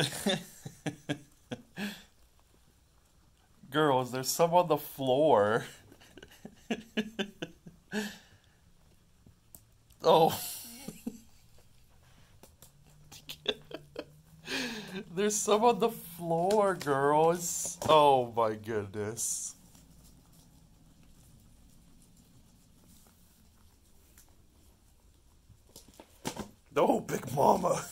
Girls, there's some on the floor. oh. there's some on the floor, girls. Oh my goodness. No, Big Mama.